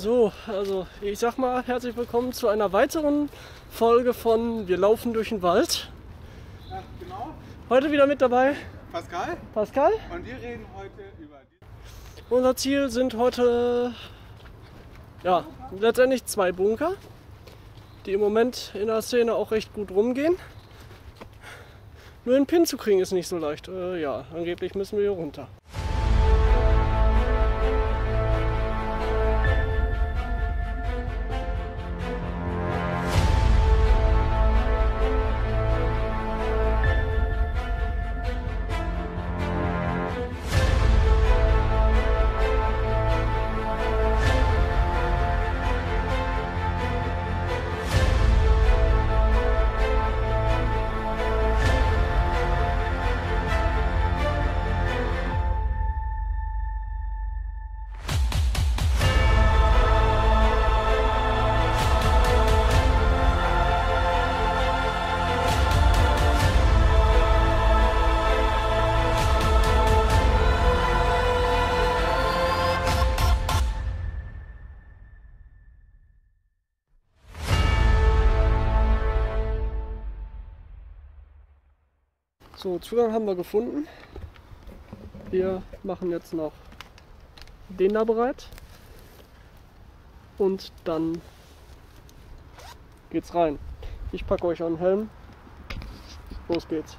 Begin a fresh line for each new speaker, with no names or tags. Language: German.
So, also ich sag mal herzlich willkommen zu einer weiteren Folge von Wir laufen durch den Wald.
Ja, genau.
Heute wieder mit dabei
Pascal
Pascal.
und wir reden heute über die
Unser Ziel sind heute ja, letztendlich zwei Bunker, die im Moment in der Szene auch recht gut rumgehen. Nur einen Pin zu kriegen ist nicht so leicht. Äh, ja, angeblich müssen wir hier runter. So, Zugang haben wir gefunden. Wir machen jetzt noch den da bereit. Und dann geht's rein. Ich packe euch einen Helm. Los geht's.